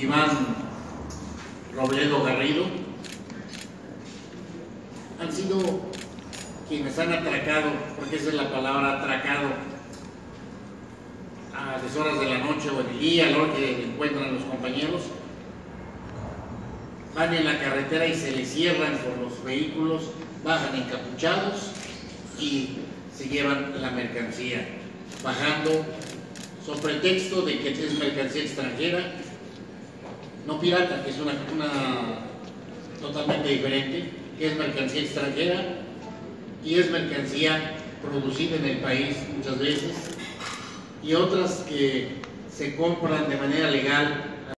Iván Robledo Garrido, han sido quienes han atracado, porque esa es la palabra atracado, a las horas de la noche o en el día, a la hora que encuentran los compañeros, van en la carretera y se les cierran por los vehículos, bajan encapuchados y se llevan la mercancía, bajando sobre pretexto de que es mercancía extranjera, no pirata, que es una, totalmente diferente, que es mercancía extranjera y es mercancía producida en el país muchas veces y otras que se compran de manera legal